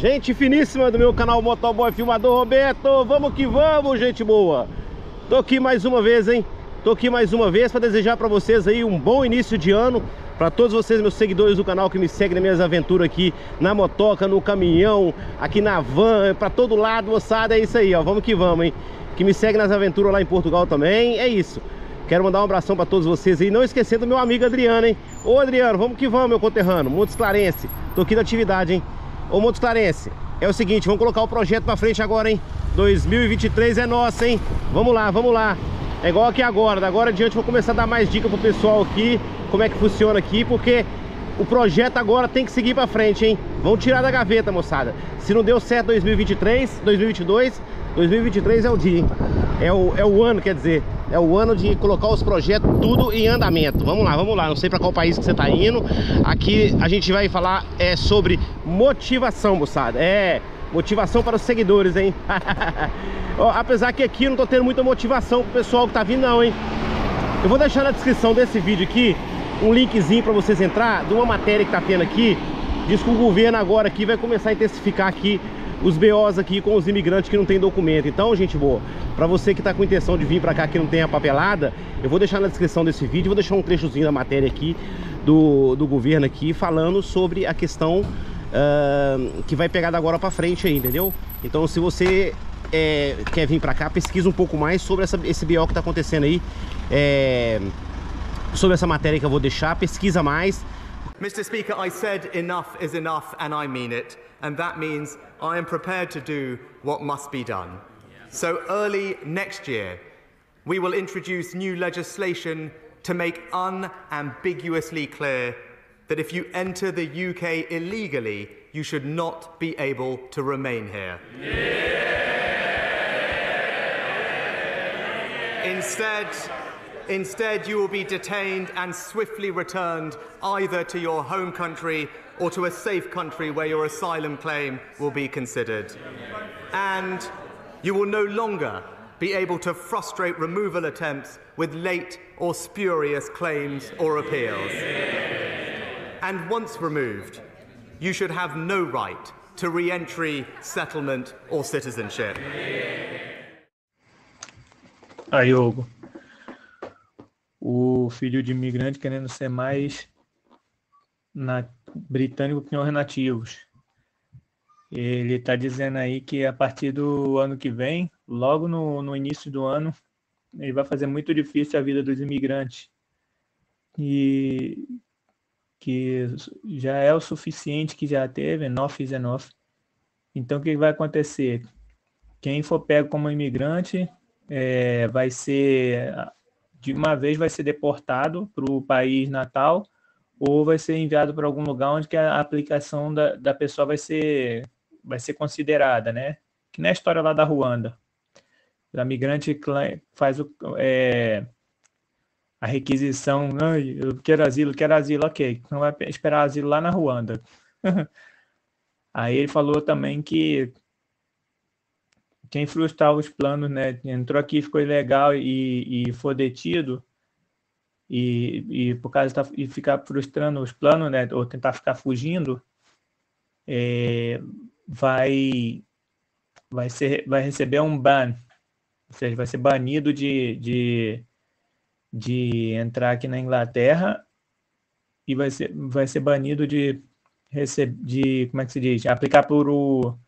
gente finíssima do meu canal Motoboy Filmador Roberto Vamos que vamos, gente boa Tô aqui mais uma vez, hein Tô aqui mais uma vez para desejar para vocês aí um bom início de ano para todos vocês, meus seguidores do canal que me seguem nas minhas aventuras aqui na motoca, no caminhão, aqui na van, para todo lado, moçada, é isso aí, ó, vamos que vamos, hein? Que me segue nas aventuras lá em Portugal também, é isso. Quero mandar um abração para todos vocês aí, não esquecendo do meu amigo Adriano, hein? Ô Adriano, vamos que vamos, meu conterrâneo, Montes Clarence, tô aqui na atividade, hein? Ô Montes Clarence, é o seguinte, vamos colocar o projeto para frente agora, hein? 2023 é nosso, hein? Vamos lá, vamos lá. É igual aqui agora, da agora adiante vou começar a dar mais dica pro pessoal aqui Como é que funciona aqui, porque o projeto agora tem que seguir pra frente, hein Vamos tirar da gaveta, moçada Se não deu certo 2023, 2022 2023 é o dia, hein? É o, é o ano, quer dizer É o ano de colocar os projetos tudo em andamento Vamos lá, vamos lá, não sei pra qual país que você tá indo Aqui a gente vai falar é, sobre motivação, moçada É... Motivação para os seguidores, hein? Apesar que aqui eu não tô tendo muita motivação pro pessoal que tá vindo não, hein? Eu vou deixar na descrição desse vídeo aqui um linkzinho para vocês entrar de uma matéria que tá tendo aqui. Diz que o governo agora aqui vai começar a intensificar aqui os BOs aqui com os imigrantes que não tem documento. Então, gente boa, para você que tá com intenção de vir para cá que não tem a papelada, eu vou deixar na descrição desse vídeo, vou deixar um trechozinho da matéria aqui do, do governo aqui falando sobre a questão uh, que vai pegar da agora para frente aí, entendeu? Então se você é, quer vir para cá, pesquisa um pouco mais sobre essa, esse BO que tá acontecendo aí, é, sobre essa matéria que eu vou deixar, pesquisa mais. Mr. Speaker, I said enough is enough and I mean it, and that means I am prepared to do what must be done. So early next year, we will introduce new legislation to make unambiguously clear that if you enter the UK illegally, you should not be able to remain here. Yeah. Instead, Instead, you will be detained and swiftly returned either to your home country or to a safe country where your asylum claim will be considered. And you will no longer be able to frustrate removal attempts with late or spurious claims or appeals. and once removed, you should have no right to re-entry, settlement or citizenship. Aí, Hugo. O filho de imigrante querendo ser mais na, britânico que os nativos. Ele está dizendo aí que a partir do ano que vem, logo no, no início do ano, ele vai fazer muito difícil a vida dos imigrantes. E que já é o suficiente que já teve, enough is enough. Então, o que vai acontecer? Quem for pego como imigrante é, vai ser, de uma vez, vai ser deportado para o país natal ou vai ser enviado para algum lugar onde que a aplicação da, da pessoa vai ser, vai ser considerada, né? Que nem a história lá da Ruanda. O migrante faz o, é, a requisição, eu quero asilo, quero asilo, ok, não vai esperar asilo lá na Ruanda. Aí ele falou também que quem frustrar os planos, né, entrou aqui, ficou ilegal e, e for detido, e, e por causa de e ficar frustrando os planos, né, ou tentar ficar fugindo, é, vai, vai, ser, vai receber um ban, ou seja, vai ser banido de, de de entrar aqui na Inglaterra e vai ser, vai ser banido de receber, de, como é que se diz, aplicar para o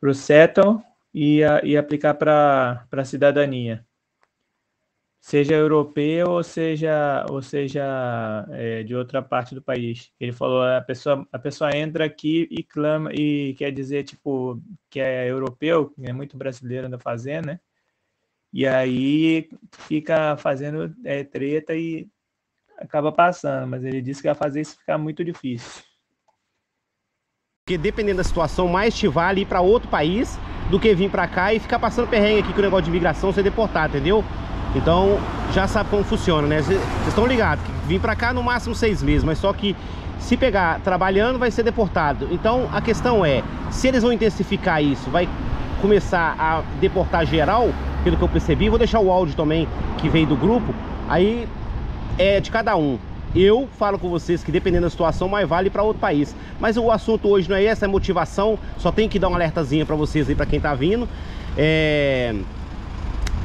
pro settle e, a, e aplicar para a cidadania, seja europeu ou seja, ou seja é, de outra parte do país. Ele falou, a pessoa, a pessoa entra aqui e clama, e quer dizer, tipo, que é europeu, é muito brasileiro ainda fazendo, né? E aí fica fazendo é, treta e acaba passando, mas ele disse que vai fazer isso ficar muito difícil. Porque dependendo da situação, mais te vale ir para outro país do que vir para cá e ficar passando perrengue aqui com o negócio de imigração, ser deportado, entendeu? Então, já sabe como funciona, né? Vocês estão ligados vir para cá no máximo seis meses, mas só que se pegar trabalhando vai ser deportado. Então, a questão é, se eles vão intensificar isso, vai começar a deportar geral, pelo que eu percebi. Vou deixar o áudio também que veio do grupo. Aí é de cada um. Eu falo com vocês que dependendo da situação, mais vale para outro país. Mas o assunto hoje não é essa, é motivação. Só tem que dar um alertazinho para vocês aí, para quem tá vindo. É...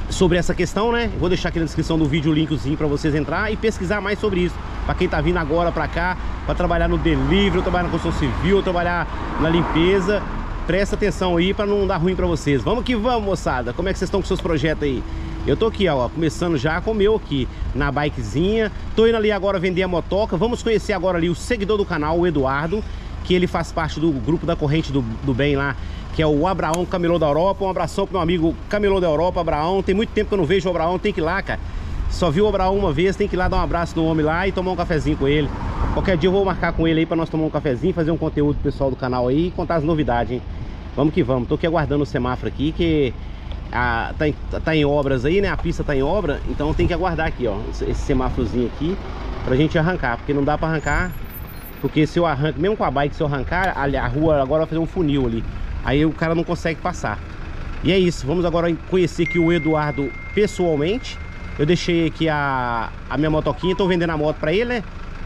Sobre essa questão, né? Vou deixar aqui na descrição do vídeo o linkzinho para vocês entrar e pesquisar mais sobre isso. Para quem tá vindo agora para cá, para trabalhar no delivery, trabalhar na construção civil, trabalhar na limpeza. Presta atenção aí para não dar ruim para vocês. Vamos que vamos, moçada. Como é que vocês estão com seus projetos aí? Eu tô aqui, ó, começando já com o meu aqui, na bikezinha. Tô indo ali agora vender a motoca. Vamos conhecer agora ali o seguidor do canal, o Eduardo, que ele faz parte do grupo da Corrente do, do Bem lá, que é o Abraão Camelô da Europa. Um abração pro meu amigo Camelô da Europa, Abraão. Tem muito tempo que eu não vejo o Abraão, tem que ir lá, cara. Só viu o Abraão uma vez, tem que ir lá dar um abraço no homem lá e tomar um cafezinho com ele. Qualquer dia eu vou marcar com ele aí pra nós tomar um cafezinho, fazer um conteúdo pessoal do canal aí e contar as novidades, hein? Vamos que vamos. Tô aqui aguardando o semáforo aqui, que a, tá, em, tá, em, obras aí, né? A pista tá em obra, então tem que aguardar aqui, ó, esse, esse semáforozinho aqui pra gente arrancar, porque não dá pra arrancar, porque se eu arranco, mesmo com a bike, se eu arrancar, a, a rua agora vai fazer um funil ali, aí o cara não consegue passar. E é isso, vamos agora conhecer aqui o Eduardo pessoalmente. Eu deixei aqui a, a minha motoquinha, tô vendendo a moto pra ele, né?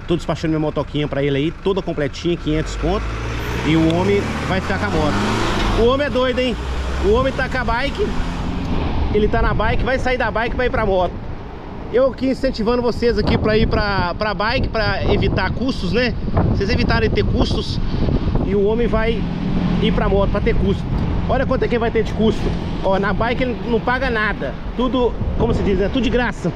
Tô despachando minha motoquinha pra ele aí, toda completinha, 500 conto. E o homem vai ficar com a moto. O homem é doido, hein? O homem tá com a bike ele tá na bike, vai sair da bike vai ir pra moto. Eu aqui incentivando vocês aqui para ir pra, pra bike, para evitar custos, né? Vocês evitarem ter custos e o homem vai ir pra moto para ter custo. Olha quanto é que vai ter de custo. Ó, na bike ele não paga nada. Tudo, como se diz, né? Tudo de graça.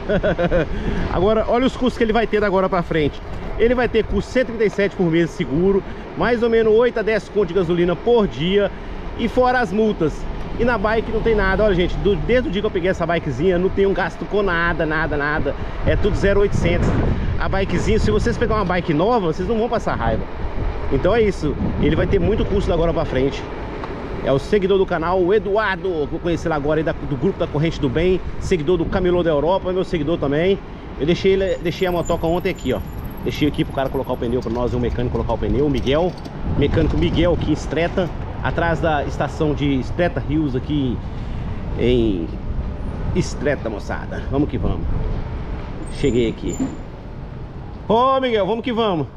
agora, olha os custos que ele vai ter da agora para frente. Ele vai ter custo 137 por mês seguro, mais ou menos 8 a 10 conto de gasolina por dia e fora as multas. E na bike não tem nada, olha gente, do, desde o dia que eu peguei essa bikezinha não tem um gasto com nada, nada, nada. É tudo 0,800 A bikezinha, se vocês pegar uma bike nova, vocês não vão passar raiva. Então é isso, ele vai ter muito custo agora pra frente. É o seguidor do canal, o Eduardo, vou conhecer ele agora da, do grupo da Corrente do Bem, seguidor do Camelô da Europa, meu seguidor também. Eu deixei, deixei a motoca ontem aqui, ó. Deixei aqui pro cara colocar o pneu para nós, o mecânico colocar o pneu, o Miguel, mecânico Miguel aqui em Estreta, atrás da estação de Estreta Rios aqui em Estreta, moçada. Vamos que vamos. Cheguei aqui. Ô, Miguel, vamos que vamos.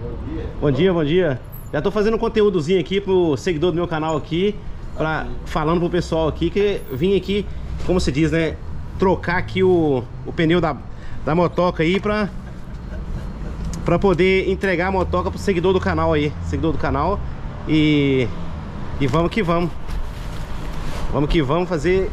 Bom dia. Bom dia, bom dia. Já tô fazendo um conteúdozinho aqui pro seguidor do meu canal aqui, pra, falando pro pessoal aqui que vim aqui, como se diz, né, trocar aqui o, o pneu da, da motoca aí pra, pra poder entregar a motoca pro seguidor do canal aí, seguidor do canal. E, e vamos que vamos. Vamos que vamos fazer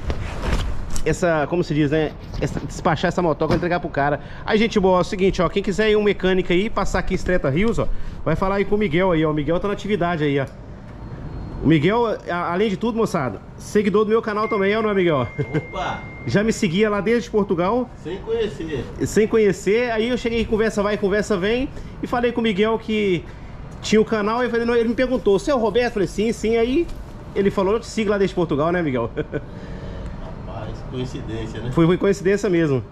essa, como se diz, né? Essa, despachar essa motoca e entregar pro cara. Aí, gente boa, é o seguinte, ó. Quem quiser ir um mecânico aí, passar aqui Estreta Rios, ó. Vai falar aí com o Miguel aí, ó. O Miguel tá na atividade aí, ó. O Miguel, além de tudo, moçada, seguidor do meu canal também, é não é, Miguel? Opa! Já me seguia lá desde Portugal. Sem conhecer. Sem conhecer. Aí eu cheguei, conversa vai, conversa vem. E falei com o Miguel que tinha o canal e falei, não, ele me perguntou, é o Roberto? Eu falei, sim, sim. Aí ele falou, eu te sigo lá desde Portugal, né, Miguel? Rapaz, coincidência, né? Foi, foi coincidência mesmo.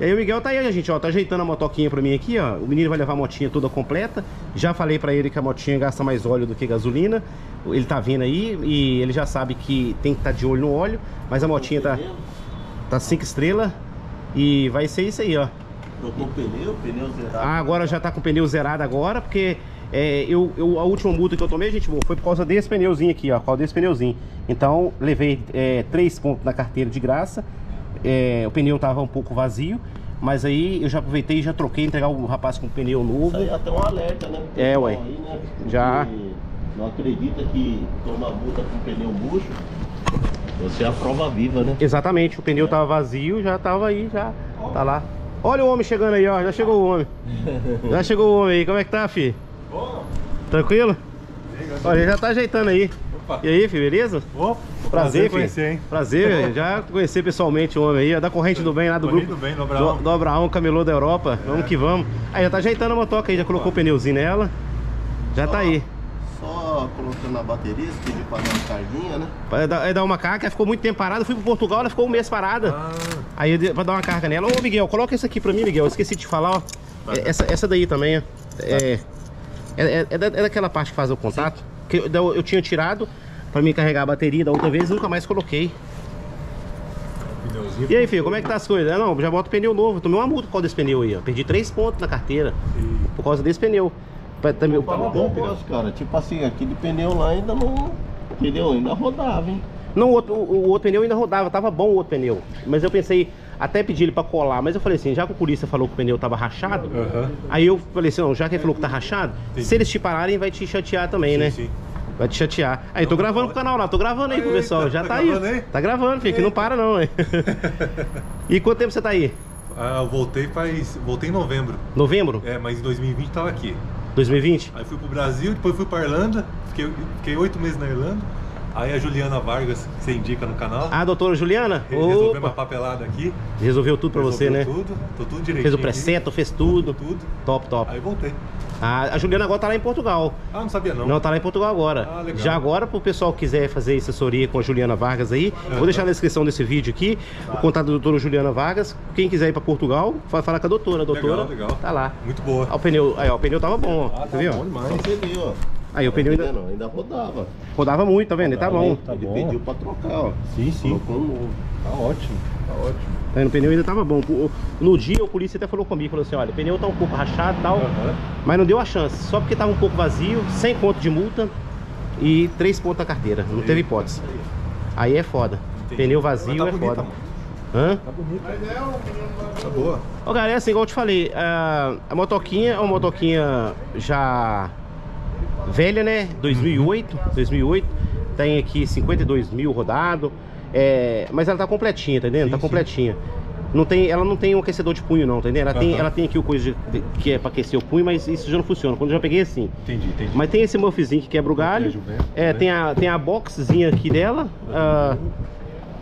E aí o Miguel tá aí, gente, ó, tá ajeitando a motoquinha pra mim aqui, ó. O menino vai levar a motinha toda completa. Já falei pra ele que a motinha gasta mais óleo do que gasolina. Ele tá vindo aí e ele já sabe que tem que estar tá de olho no óleo. Mas a motinha tá, tá cinco estrelas. E vai ser isso aí, ó. Trocou o pneu, pneu zerado. Ah, agora já tá com o pneu zerado agora, porque é, eu, eu, a última multa que eu tomei, gente, foi por causa desse pneuzinho aqui, ó. Por causa desse pneuzinho. Então, levei é, três pontos na carteira de graça. É, o pneu tava um pouco vazio. Mas aí eu já aproveitei e já troquei, entregar o rapaz com pneu novo. Isso aí é até um alerta, né? É, ué. Aí, né? Já. Não acredita que toma multa com pneu murcho. Você é a prova viva, né? Exatamente, o pneu é. tava vazio, já tava aí, já tá lá. Olha o homem chegando aí, ó. Já chegou o homem. Já chegou o homem aí. Como é que tá, filho? Tranquilo? Olha, já tá ajeitando aí. Opa. E aí, filho, beleza? Opa, prazer, prazer conhecer, hein? Prazer, já conhecer pessoalmente o homem aí, da corrente do bem lá do corrente grupo. Do bem, do Abraão. Do, Abraão, camelô da Europa. É. Vamos que vamos. Aí já tá ajeitando a motoca aí, já colocou o pneuzinho nela. Já tá só, tá aí. Só colocando a bateria, se pedir pra dar uma carguinha, né? Pra dar, dar uma carga, ela ficou muito tempo parada. Fui pro Portugal, ela ficou um mês parada. Ah. Aí pra dar uma carga nela. Ô Miguel, coloca esse aqui pra mim, Miguel. Eu esqueci de falar, ó. Tá. Essa, essa daí também, ó. Tá. É. É, é, é, é daquela parte que faz o contato. Sim. Que eu, eu, tinha tirado pra me carregar a bateria da outra vez e nunca mais coloquei. E aí, filho, como é que tá as coisas? Ah, Não, já bota pneu novo. Tomei uma multa por causa desse pneu aí, ó. Perdi três pontos na carteira por causa desse pneu. Pra- também- Tava bom, posso, cara. Tipo assim, aquele pneu lá ainda não. Pneu ainda rodava, hein? Não, o outro, o, o outro pneu ainda rodava, tava bom o outro pneu. Mas eu pensei, até pedir ele pra colar, mas eu falei assim, já que o polícia falou que o pneu tava rachado, Aham. aí eu falei assim, não, já que ele falou que tá rachado, Entendi. se eles te pararem, vai te chatear também, né? Sim, sim. Vai te chatear. Aí, tô gravando pro canal lá, tô gravando aí pro Eita, pessoal. Já tá tá, aí. gravando aí? Tá gravando, filho, que não para não, hein? e quanto tempo você tá aí? Ah, eu voltei faz. Voltei em novembro. Novembro? É, mas em 2020 tava aqui. 2020? Aí fui pro Brasil, depois fui pra Irlanda, fiquei oito meses na Irlanda. Aí a Juliana Vargas, que você indica no canal, Ah, doutora Juliana? re- resolveu uma Opa, papelada aqui. resolveu tudo pra você, né? resolveu tudo, tô tudo direitinho. Fez o aqui, preceto, fez tudo. Tudo. Top, top. Aí voltei. Ah, a Juliana agora tá lá em Portugal. Ah, não sabia não. Não, tá lá em Portugal agora. Ah, legal. Já agora, pro pessoal que quiser fazer assessoria com a Juliana Vargas aí, vou deixar na descrição desse vídeo aqui o contato da doutora Juliana Vargas. Quem quiser ir pra Portugal, vai falar com a doutora. A doutora Legal, legal. tá lá. Muito boa. Ah, o pneu, aí, ó, o pneu tava bom, ó. Ah, Tá tá vendo? bom demais. Só você vê, ó. Aí o pneu ainda ainda rodava. rodava muito, tá vendo? Ele tá bom. Tá Ele bom. pediu pra trocar, ó. Sim, sim. Colocou um novo. Tá ótimo, tá ótimo. Tá vendo? O pneu ainda tava bom. No dia o polícia até falou comigo, falou assim, olha, o pneu tá um pouco rachado e tal, mas não deu a chance. Só porque tava um pouco vazio, sem ponto de multa e três pontos na carteira. Não teve hipótese. Aí é foda. Entendi. Pneu vazio tá é bonita, foda. mano. Hã? Tá bonita. Tá boa. Ô, galera, assim, igual eu te falei, a, a motoquinha é uma motoquinha já velha, né? 2008, 2008. Tem aqui 52 mil rodado. É, mas ela tá completinha, tá entendendo? Sim, tá sim. completinha. Não tem, ela não tem um aquecedor de punho, não, tá entendendo? Ela, tem, Aham. ela tem aqui o coisa de- de- que é pra aquecer o punho, mas isso já não funciona. Quando eu já peguei assim. Entendi, entendi. Mas tem esse muffzinho que quebra o galho. Vento, É, né? tem a, tem a boxzinha aqui dela. ah,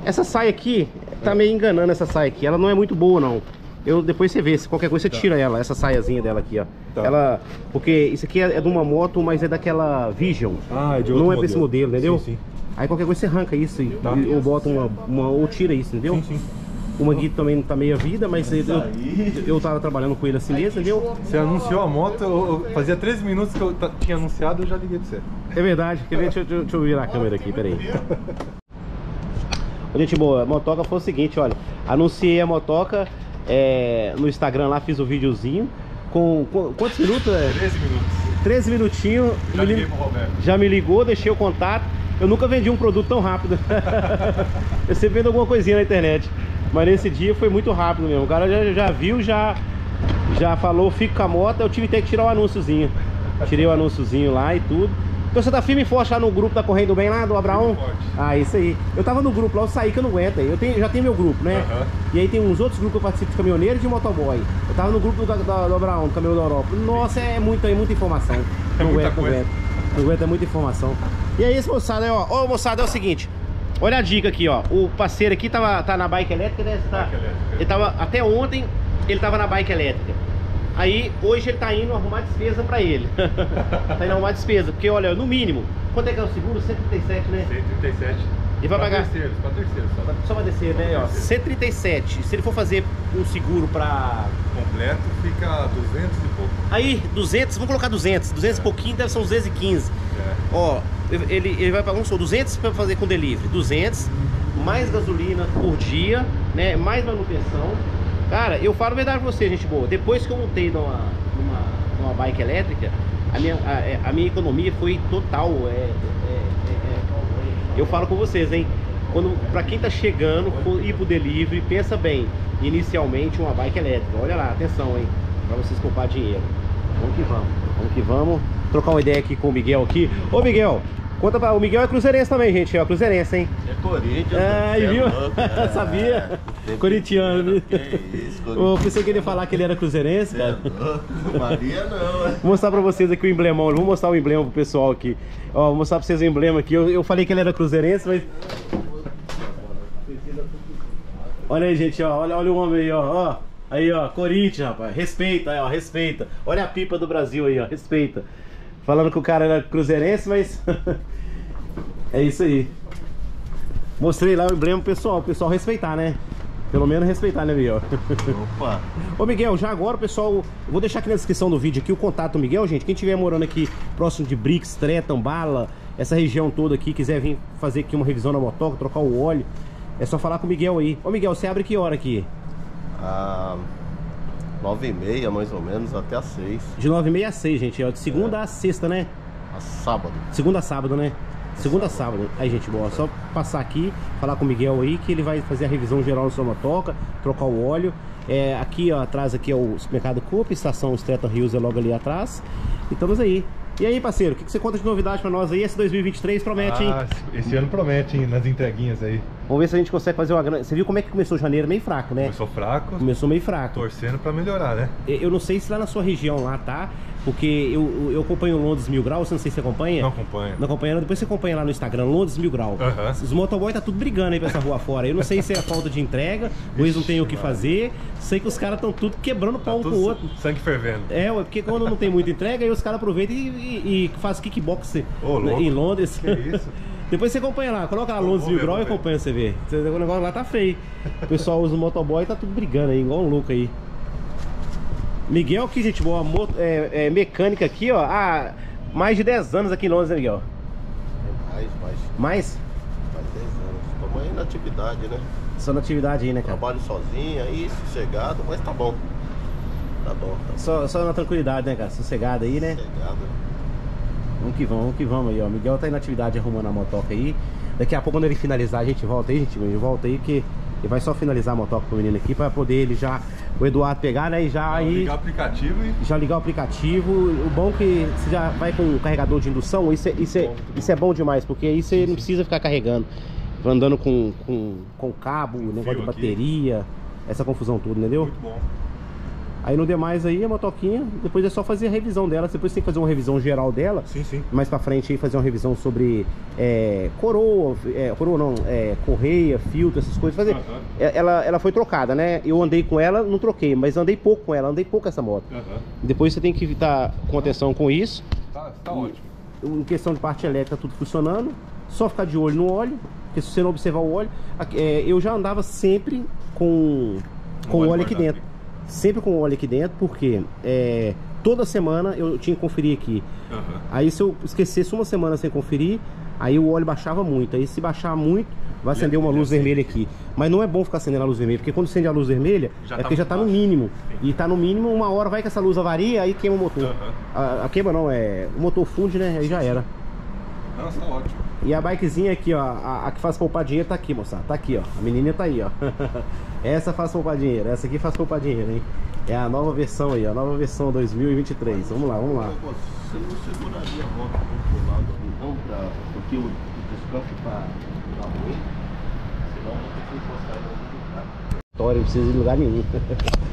essa saia aqui, tá meio enganando essa saia aqui. Ela não é muito boa, não. Eu, depois você vê, se qualquer coisa você tira ela, essa saiazinha dela aqui, ó. Tá. Ela. Porque isso aqui é, é de uma moto, mas é daquela Vision. Ah, é de Não outro é pra esse modelo, entendeu? Sim, sim. Aí qualquer coisa você arranca isso e, Tá. ou bota uma, uma. ou tira isso, entendeu? Sim, sim. O Manguito também não tá meia vida, mas eu, eu tava trabalhando com ele assim mesmo, entendeu? Você anunciou a moto, eu, eu- fazia 13 minutos que eu tinha anunciado, eu já liguei pra você. É verdade. Quer ver? Deixa, eu- deixa deixa eu virar a câmera aqui, peraí. Gente boa, a motoca foi o seguinte, olha. Anunciei a motoca é, no Instagram lá, fiz o videozinho. Com, com- quantos minutos? É? 13 minutos. 13 minutinhos. Já Roberto. já me ligou, deixei o contato. Eu nunca vendi um produto tão rápido. eu sempre vendo alguma coisinha na internet. Mas nesse dia foi muito rápido mesmo. O cara já, já viu, já, já falou, fica com a moto. Eu tive até que tirar o anúnciozinho. Tirei o anúnciozinho lá e tudo. Então você tá firme e forte lá no grupo da Correndo Bem lá, do Abraão? Ah, isso aí. Eu tava no grupo lá, eu saí que eu não aguento. aí. Eu tenho, já tenho meu grupo, né? Aham. E aí tem uns outros grupos que eu participo de caminhoneiro e de motoboy. Eu tava no grupo do, do, do Abraão, do Caminhão da Europa. Nossa, é muita, é muita informação. É não muita aguento, não aguento. Não aguenta muita informação. E é isso, moçada. aí, Ó, Ô, moçada, é o seguinte. Olha a dica aqui, ó. O parceiro aqui tava, tá na bike elétrica, né? Tá, Bike elétrica. Ele tava, até ontem, ele tava na bike elétrica. Aí, hoje ele tá indo arrumar despesa pra ele. tá indo arrumar despesa. Porque, olha, no mínimo, quanto é que é o seguro? 137, né? 137. E vai Pra pagar? terceiros, pra terceiros, só. Só vai descer, né? Ó, 137. Se ele for fazer um seguro pra Completo fica 200 e pouco. Aí, 200, vamos colocar 200. 200 e pouquinho deve ser uns 215. É. Ó, ele, ele vai pagar um só 200 para fazer com delivery. 200, mais gasolina por dia, né? Mais manutenção. Cara, eu falo a verdade pra você, gente boa. Depois que eu montei numa, numa, numa bike elétrica, a minha, a, é, a minha economia foi total. É, é, é, é. eu falo com vocês, hein? Quando, pra quem tá chegando, ir pro delivery, pensa bem. Inicialmente uma bike elétrica. Olha lá, atenção, hein? Pra vocês poupar dinheiro. Vamos que vamos. Vamos que vamos. Trocar uma ideia aqui com o Miguel aqui. Ô Miguel, conta pra... O Miguel é cruzeirense também, gente. É cruzeirense, hein? É Corinthians. Ah, você é viu? louco, é. Sabia? Sempre Corintiano, né? Que isso, Eu pensei que ele ia falar que ele era cruzeirense, é cara. louco. Maria não, é. Vou mostrar pra vocês aqui o emblemão. Vou mostrar o emblema pro pessoal aqui. Ó, vou mostrar pra vocês o emblema aqui. Eu, eu falei que ele era cruzeirense, mas... Olha aí, gente, ó. Olha, olha o homem aí, ó. ó. Aí, ó. Corinthians, rapaz. Respeita, aí, ó. Respeita. Olha a pipa do Brasil aí, ó. Respeita. Falando que o cara era cruzeirense, mas... é isso aí. Mostrei lá o emblema pro pessoal. O pessoal respeitar, né? Pelo menos respeitar, né, Miguel? Opa. Ô Miguel, já agora, pessoal, vou deixar aqui na descrição do vídeo aqui o contato do Miguel, gente. Quem estiver morando aqui próximo de Brix, Tretan, Bala, essa região toda aqui, quiser vir fazer aqui uma revisão na motoca, trocar o óleo, É só falar com o Miguel aí. Ô Miguel, você abre que hora aqui? Ah, nove e meia, mais ou menos, até às seis. De 9h30 a 6, gente. ó, De segunda a sexta, né? A sábado. Segunda a sábado, né? Segunda a sábado. Aí, gente, boa. Só passar aqui, falar com o Miguel aí, que ele vai fazer a revisão geral na sua motoca, trocar o óleo. É, aqui, ó, atrás aqui é o supermercado Coop, estação Stratton Hills é logo ali atrás. E estamos aí. E aí, parceiro, o que, que você conta de novidade pra nós aí? Esse 2023 promete, hein? Ah, esse ano promete, hein? Nas entreguinhas aí. Vamos ver se a gente consegue fazer uma grande... Você viu como é que começou janeiro? Meio fraco, né? Começou fraco, Começou meio fraco. torcendo pra melhorar, né? Eu não sei se lá na sua região lá tá, porque eu, eu acompanho Londres Mil Graus, você não sei se você acompanha. Não acompanha. Não acompanha, não. depois você acompanha lá no Instagram, Londres Mil Grau. Aham. Os motoboy tá tudo brigando aí pra essa rua fora. Eu não sei se é falta de entrega, ou eles não têm o que fazer. Sei que os caras estão tudo quebrando pau um com o outro. sangue fervendo. É, porque quando não tem muita entrega, aí os caras aproveitam e, e, e fazem kickbox louco. em Londres. Que isso? Depois você acompanha lá, coloca lá Vou- Londres vou Mil ver, Grau e acompanha você ver. O negócio lá tá feio. O pessoal usa o motoboy e tá tudo brigando aí, igual um louco aí. Miguel, que gente boa, moto, é, é, mecânica aqui, ó, há mais de 10 anos aqui em Londres, né, Miguel? Mais, mais, Mais? mais 10 anos. Estamos aí na atividade, né? Só na atividade aí, né, cara? Trabalho sozinho aí, sossegado, mas tá bom. Tá bom, tá Só, só na tranquilidade, né, cara? Sossegado aí, né? sossegado. Vamos que vamos, vamos que vamos aí, ó. Miguel tá aí na atividade arrumando a motoca aí. Daqui a pouco, quando ele finalizar, a gente volta aí, gente. Ele volta aí, que ele vai só finalizar a motoca pro menino aqui pra poder ele já, o Eduardo pegar, né? E já aí. Ligar o aplicativo e já ligar o aplicativo. O bom é que você já vai com um carregador de indução, isso é, isso é, isso é bom demais, porque aí você não precisa ficar carregando, andando com, com, com cabo, negócio de aqui. bateria, essa confusão toda, entendeu? muito bom. Aí no demais aí, a motoquinha, depois é só fazer a revisão dela, depois tem que fazer uma revisão geral dela. Sim, sim. Mais pra frente aí fazer uma revisão sobre é, coroa, é, coroa não, é, correia, filtro, essas coisas. Fazer. É, Ela, ela foi trocada, né? Eu andei com ela, não troquei, mas andei pouco com ela, andei pouco essa moto. Depois você tem que estar com atenção com isso. Tá, tá ótimo. Em questão de parte elétrica, tudo funcionando. Só ficar de olho no óleo, porque se você não observar o óleo, é, eu já andava sempre com, com o óleo aqui dentro. Sempre com o óleo aqui dentro, porque é, toda semana eu tinha que conferir aqui. Aham. Aí se eu esquecesse uma semana sem conferir, aí o óleo baixava muito. Aí se baixar muito, vai acender uma luz vermelha aqui. Mas não é bom ficar acendendo a luz vermelha, porque quando acende a luz vermelha, Já é tá porque já muito tá no mínimo. Sim. E tá no mínimo, uma hora vai que essa luz avaria, aí queima o motor. Aham. A, a queima não, é. O motor funde, né? Aí já era. Nossa, tá ótimo. E a bikezinha aqui, ó, a, a que faz poupar dinheiro tá aqui, moçada. Tá aqui, ó. A menininha tá aí, ó. essa faz poupar dinheiro, essa aqui faz poupar dinheiro, hein? É a nova versão aí, ó. Nova versão 2023. Vamos lá, vamos lá. Você não seguraria a moto pro lado ali, não, pra, porque o, descanso tá, tá ruim. Senão você tem que encostar outro lugar. História, não precisa ir em lugar nenhum.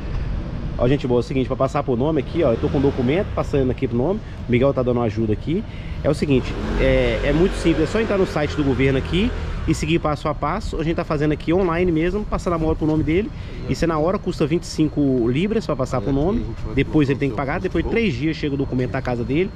Ó, gente boa, é o seguinte, para passar por nome aqui, ó, eu tô com o documento, passando aqui pro nome, o Miguel tá dando ajuda aqui. É o seguinte, é, é muito simples, é só entrar no site do governo aqui e seguir passo a passo. A gente tá fazendo aqui online mesmo, passando a moto pro nome dele. Isso é na hora, custa 25 libras para passar pro nome. Depois ele tem que pagar, depois de três dias chega o documento na casa dele.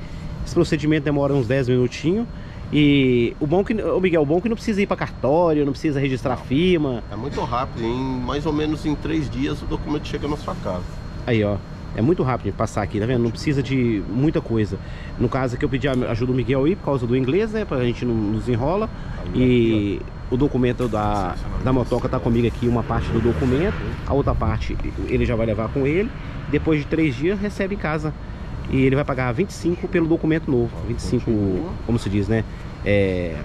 Esse procedimento demora uns 10 minutinhos. E o bom que, ô Miguel, o bom que não precisa ir para cartório, não precisa registrar firma. É muito rápido, em mais ou menos em três dias o documento chega na sua casa. Aí, ó. É muito rápido de passar aqui, tá vendo? Não precisa de muita coisa. No caso aqui eu pedi ajuda do Miguel aí por causa do inglês, né? Pra gente não nos enrola. E o documento da, da motoca tá comigo aqui, uma parte do documento. A outra parte ele já vai levar com ele. Depois de três dias recebe em casa. E ele vai pagar 25 pelo documento novo. 25, como se diz, né? É,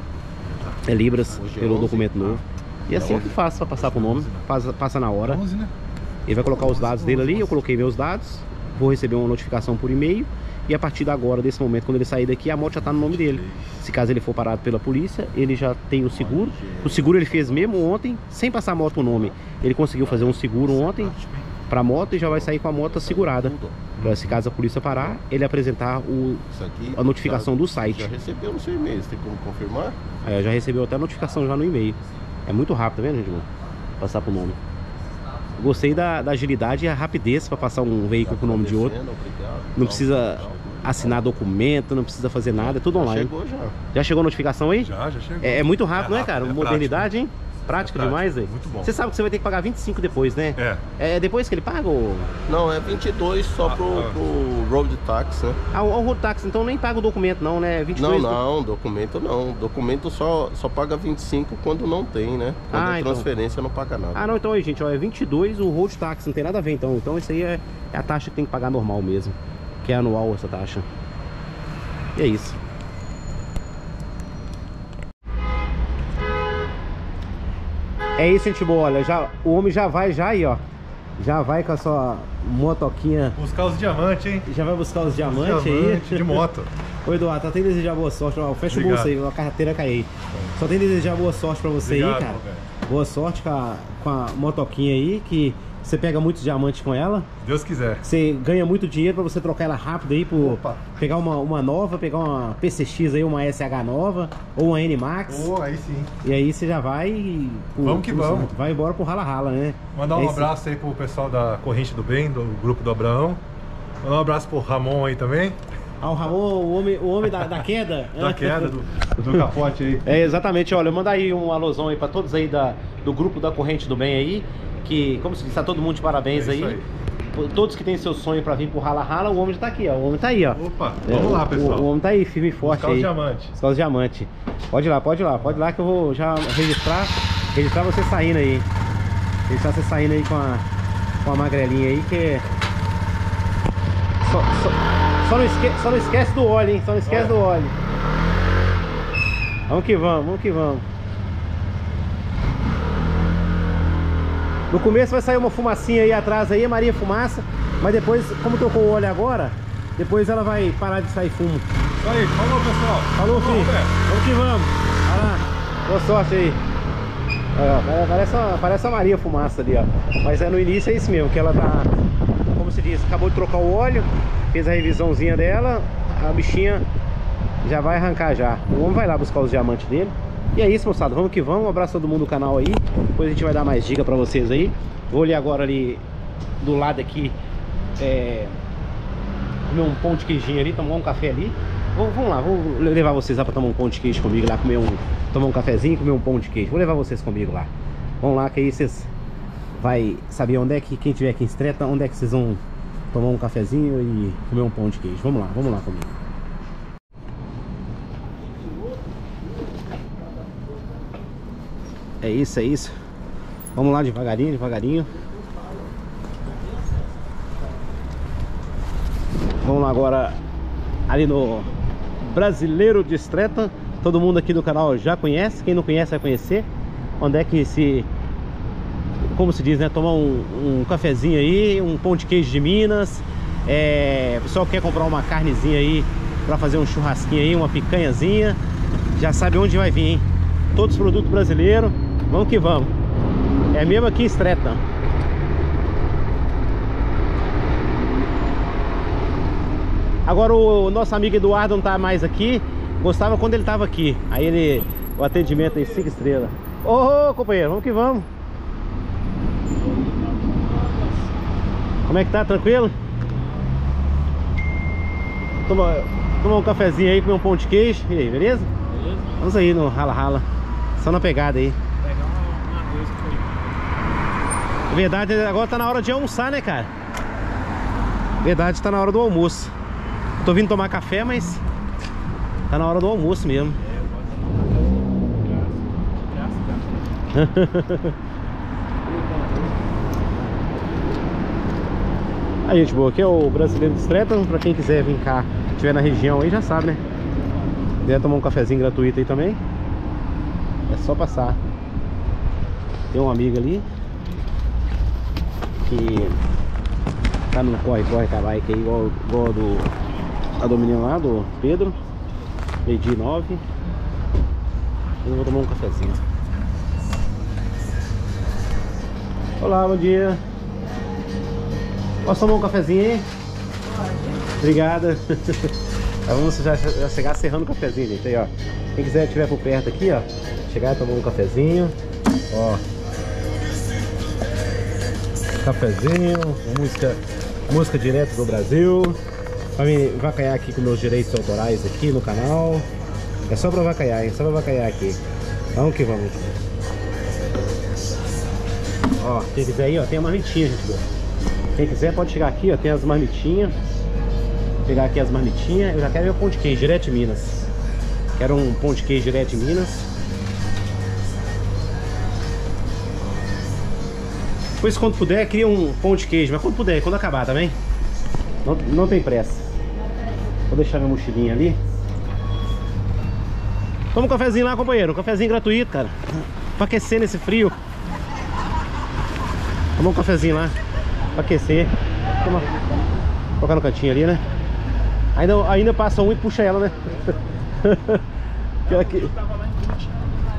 é libras pelo 11. documento novo. E assim é que faz pra passar pro nome. Passa, passa na hora. 11, né? Ele vai colocar os dados dele ali, eu coloquei meus dados, vou receber uma notificação por e-mail e a partir de agora, desse momento, quando ele sair daqui, a moto já tá no nome dele. Se caso ele for parado pela polícia, ele já tem o seguro. O seguro ele fez mesmo ontem, sem passar a moto pro nome. Ele conseguiu fazer um seguro ontem pra moto e já vai sair com a moto segurada. Pra se caso a polícia parar, ele apresentar o, a notificação do site. Já recebeu no seu e-mail, você tem como confirmar? Aí, já recebeu até a notificação já no e-mail. É muito rápido, tá vendo, gente? Passar pro nome. Gostei da, da agilidade e a rapidez para passar um veículo com o nome de outro. Obrigado. Não precisa assinar documento, não precisa fazer nada, é tudo Já online. Chegou já. Já chegou a notificação aí? Já, já chegou. É, é muito rápido, É né, cara? rápido, é Modernidade, hein? Prática É prático, demais, velho. muito bom. Você sabe que você vai ter que pagar 25 depois, né? É. É depois que ele paga ou... Não, é 22 só pro, Ah, ah. pro road tax, né? Ah, o road tax, então nem paga o documento não, né? 22 Não, não, documento não. Documento só, só paga 25 quando não tem, né? Quando Ah, é então. transferência não paga nada. Ah, não, então aí, gente, ó, é 22 o road tax, não tem nada a ver, então. Então isso aí é, é a taxa que tem que pagar normal mesmo, que é anual essa taxa. E é isso. É isso, gente boa, olha, já, o homem já vai já aí, ó. Já vai com a sua motoquinha, Buscar os diamantes, hein? já vai buscar os diamantes Diamante aí. de moto. Ô Eduardo, só tem que desejar boa sorte. Ó, fecha Obrigado. o bolso aí, a carteira cai aí. Só tem que desejar boa sorte pra você aí, Obrigado, cara. velho. Boa sorte com a, com a motoquinha aí, que você pega muitos diamantes com ela. Deus quiser. Você ganha muito dinheiro pra você trocar ela rápido aí por Opa. pegar uma, uma nova, pegar uma PCX aí, uma SH nova ou uma NMAX. Oh, aí sim. E aí você já vai. pro- Vamos que pro- vamos. Vai embora pro rala rala, né? Mandar um isso. abraço aí pro pessoal da Corrente do Bem, do grupo do Abraão. Mandar um abraço pro Ramon aí também, Ah, o Ramon, o homem, o homem da, da queda. da queda do, do capote aí. É, exatamente, olha, mandar aí um alusão aí pra todos aí da, do grupo da Corrente do Bem aí, que, como se diz, tá todo mundo de parabéns É aí. aí. Todos que têm seu sonho pra vir pro Rala Rala, o homem já tá aqui, ó, o homem tá aí, ó. Opa, É, vamos lá, o- pessoal. O, homem tá aí, firme e forte Buscar os aí. diamantes. Buscar os diamantes. Pode ir lá, pode ir lá, pode ir lá que eu vou já registrar, registrar você saindo aí. Registrar você saindo aí com a, com a magrelinha aí, que... Só, só, só não esque, só não esquece do óleo, hein, só não esquece É. do óleo. Vamos que vamos, vamos que vamos. No começo vai sair uma fumacinha aí atrás aí, Maria Fumaça, mas depois, como trocou o óleo agora, depois ela vai parar de sair fumo. Isso aí, falou pessoal. Falou, filho. Vamos que vamos. Vai lá. Boa sorte aí. Pare- parece, uma, parece a Maria Fumaça ali, ó. Mas é no início é isso mesmo, que ela tá, como se diz, acabou de trocar o óleo, fez a revisãozinha dela, a bichinha já vai arrancar já. O homem vai lá buscar os diamantes dele. E é isso, moçada. Vamos que vamos. Um abraço a todo mundo do canal aí. Depois a gente vai dar mais dica pra vocês aí. Vou ali agora ali do lado aqui. É, comer um pão de queijinho ali, tomar um café ali. Vamos, vamos lá, vou levar vocês lá pra tomar um pão de queijo comigo lá, comer um, tomar um cafezinho comer um pão de queijo. Vou levar vocês comigo lá. Vamos lá, que aí vocês vai saber onde é que, quem tiver aqui em Estreta, onde é que vocês vão tomar um cafezinho e comer um pão de queijo. Vamos lá, vamos lá comigo. É isso, é isso. Vamos lá devagarinho, devagarinho. Vamos lá agora ali no Brasileiro de. Todo mundo aqui do canal já conhece. Quem não conhece vai conhecer. Onde é que se... Como se diz, né? Tomar um, um cafezinho aí, um pão de queijo de Minas. É, o pessoal quer comprar uma carnezinha aí para fazer um churrasquinho aí, uma picanhazinha. Já sabe onde vai vir, hein? Todos os produtos brasileiros. Vamos que vamos. É mesmo aqui em Estreta. Agora o nosso amigo Eduardo não tá mais aqui. Gostava quando ele tava aqui. Aí ele. O atendimento aí, 5 estrelas. Ô, companheiro, vamos que vamos. Como é que tá? Tranquilo? Toma, toma um cafezinho aí, comer um pão de queijo. E aí, beleza? Beleza? Vamos aí no rala rala. Só na pegada aí. Pegar uma, uma coisa que foi. Verdade, agora tá na hora de almoçar, né, cara? Verdade, tá na hora do almoço. Tô vindo tomar café, mas tá na hora do almoço mesmo. Aí, gente boa, aqui é o Brasileiro de pra quem quiser vir cá, estiver na região aí, já sabe, né? Quiser tomar um cafezinho gratuito aí também, é só passar. Tem um amigo ali que tá no corre-corre com a bike aí, igual, igual do a do menino lá, do Pedro, meio dia e nove. Eu vou tomar um cafezinho. Olá, bom dia. Posso tomar um cafezinho aí? Obrigada. Tá, vamos já, já chegar serrando o cafezinho, gente. Aí, ó. Quem quiser estiver por perto aqui, ó. Chegar e tomar um cafezinho. Ó. Cafezinho, música, música direto do Brasil. Pra me vacaiar aqui com meus direitos autorais aqui no canal. É só pra vacaiar, hein? Só pra vacaiar aqui. Vamos que vamos. Ó, quem quiser aí, ó, tem a marmitinha, gente. Quem quiser pode chegar aqui, ó, tem as marmitinhas. Pegar aqui as marmitinhas. Eu já quero o pão de queijo, direto de Minas. Quero um pão de queijo direto de Minas. Depois, quando puder, cria um pão de queijo. Mas quando puder, quando acabar, tá bem? Não, não tem pressa. Vou deixar minha mochilinha ali. Toma um cafezinho lá, companheiro. Um cafezinho gratuito, cara. Pra aquecer nesse frio. Toma um cafezinho lá. Pra aquecer. Toma. Colocar no cantinho ali, né? Ainda, ainda passa um e puxa ela, né? Aquela que... Eu tava lá em Curitiba.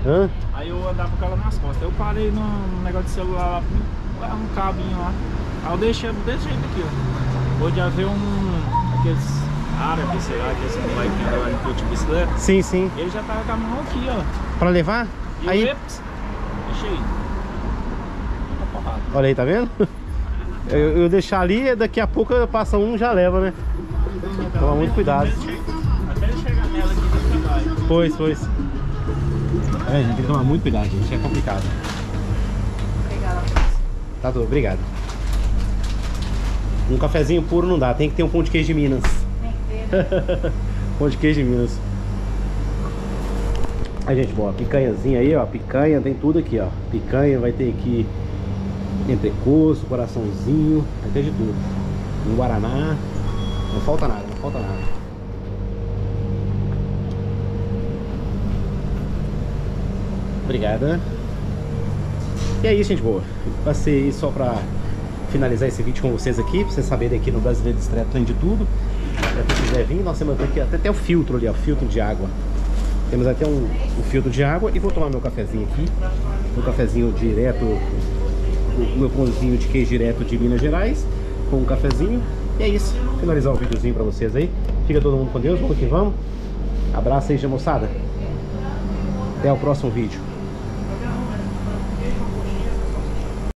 Hã? Aí eu andava com ela nas costas. Eu parei num negócio de celular lá, um cabinho lá. Aí eu deixei desse jeito aqui, ó. Pode haver um. aqueles árabes, sei lá, aqueles moleques que lá em Curitiba bicicleta. Sim, sim. Ele já tava com a mão aqui, ó. Pra levar? E Aí, eps, deixei. Olha aí, tá vendo? Eu, eu deixar ali, daqui a pouco passa um já leva, né? Toma muito cuidado. Até chegar nela aqui no. Pois, pois. É, gente, tem que tomar muito cuidado, gente. É complicado. Tá tudo, obrigado. Um cafezinho puro não dá, tem que ter um pão de queijo de Minas. pão de queijo de Minas. Aí, gente, boa, picanhazinha aí, ó. Picanha, tem tudo aqui, ó. Picanha, vai ter aqui entrecosto, coraçãozinho, vai ter de tudo. Um guaraná. Não falta nada, não falta nada. Obrigada. E é isso, gente boa. Passei só pra finalizar esse vídeo com vocês aqui, pra vocês saberem aqui no Brasileiro Discreto tem de tudo. Pra quem quiser vir, nós temos aqui até, até o filtro ali, ó, filtro de água. Temos até um, um filtro de água e vou tomar meu cafezinho aqui. Meu cafezinho direto, o meu pãozinho de queijo direto de Minas Gerais, com um cafezinho. E é isso. Finalizar o videozinho pra vocês aí. Fica todo mundo com Deus, vamos que vamos. Abraço aí, moçada. Até o próximo vídeo.